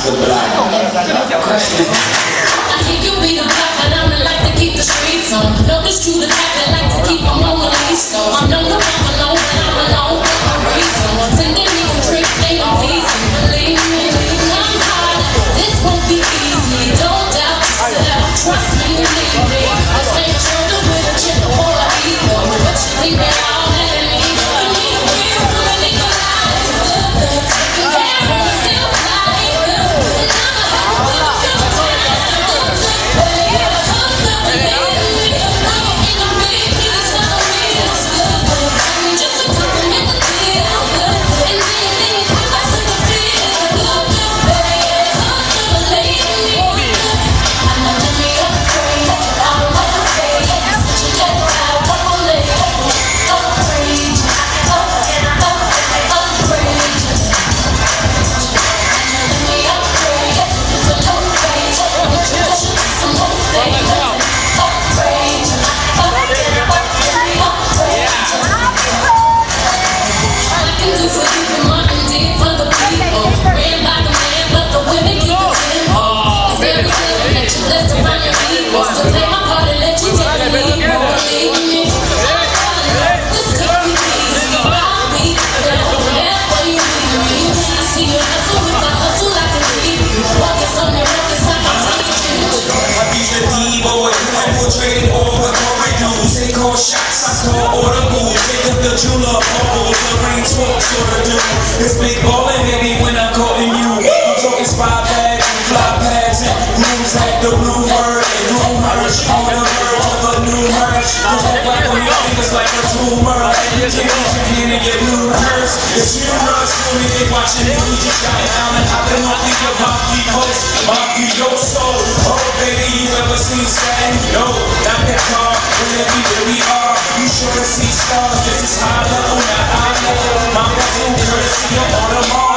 Mr. Black. I who infiltrated all the corridors. They call shots, I call audible. Take up the jeweler, bubble, the rain talk sort of do. It's big ballin', baby, when I'm calling you. I'm talking spy bags and fly pads and rooms at the blue word and rumors on the verge of a new merge. Cause that black on your fingers like a tumor. And you can't your and get blue hurts. It's humorous, so they watching you. You got it out and hopping on the your monkey post, monkey yo soul. Oh, baby, you ever seen satin? we are. You sure to see stars. This is high level, now. I level. My mental currency, I'm on a mark.